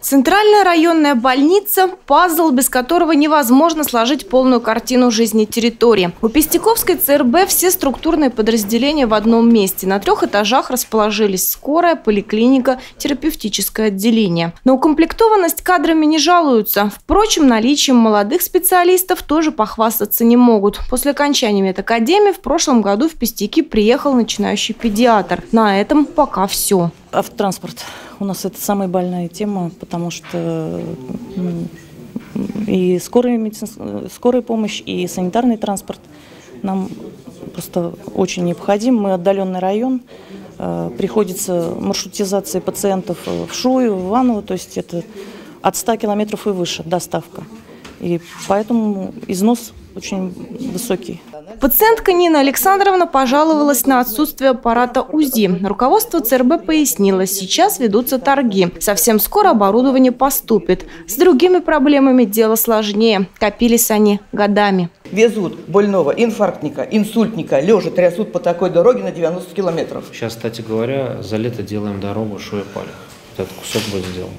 Центральная районная больница – пазл, без которого невозможно сложить полную картину жизни территории. У Пестяковской ЦРБ все структурные подразделения в одном месте. На трех этажах расположились скорая, поликлиника, терапевтическое отделение. На укомплектованность кадрами не жалуются. Впрочем, наличием молодых специалистов тоже похвастаться не могут. После окончания медакадемии в прошлом году в Пестяки приехал начинающий педиатр. На этом пока все. Автотранспорт. У нас это самая больная тема, потому что и скорая, медицинская, скорая помощь, и санитарный транспорт нам просто очень необходим. Мы отдаленный район, э, приходится маршрутизация пациентов в Шую, в Иваново, то есть это от 100 километров и выше доставка. И поэтому износ очень высокий. Пациентка Нина Александровна пожаловалась на отсутствие аппарата УЗИ. Руководство ЦРБ пояснило, сейчас ведутся торги. Совсем скоро оборудование поступит. С другими проблемами дело сложнее. Копились они годами. Везут больного инфарктника, инсультника, лежа трясут по такой дороге на 90 километров. Сейчас, кстати говоря, за лето делаем дорогу Шуя-Палях. Вот этот кусок будет сделан.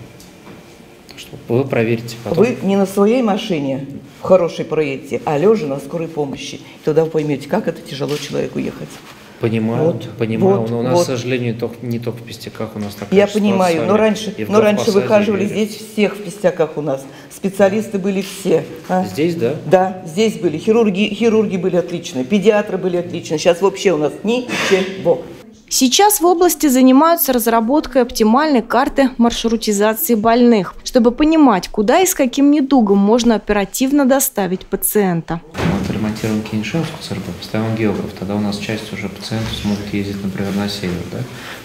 Вы проверите потом. Вы не на своей машине в хорошей проедете, а лежа на скорой помощи. И тогда вы поймете, как это тяжело человеку ехать. Понимаю, вот, понимаю. Вот, но у нас, вот. к сожалению, не только в Пестяках у нас такая Я понимаю, но раньше, но раньше выхаживали здесь всех в Пестяках у нас. Специалисты были все. А? Здесь, да? Да, здесь были. Хирурги, хирурги были отличные, педиатры были отличные. Сейчас вообще у нас ничего. Сейчас в области занимаются разработкой оптимальной карты маршрутизации больных, чтобы понимать, куда и с каким недугом можно оперативно доставить пациента. Мы отремонтируем Кинешевскую ЦРБ, поставим географ, тогда у нас часть уже пациентов смогут ездить, например, на север. Да?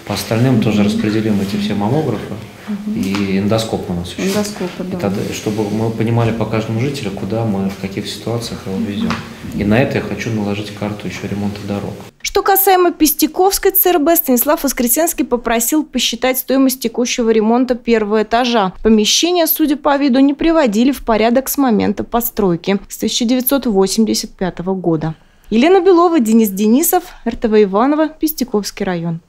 По остальным тоже распределим эти все маммографы угу. и эндоскоп у нас еще. Эндоскопы, да. И тогда, чтобы мы понимали по каждому жителю, куда мы, в каких ситуациях его везем. И на это я хочу наложить карту еще ремонта дорог. Что касаемо Пестяковской ЦРБ, Станислав Воскресенский попросил посчитать стоимость текущего ремонта первого этажа. Помещения, судя по виду, не приводили в порядок с момента постройки с 1985 года. Елена Белова, Денис Денисов, РТВ Иваново, Пестяковский район.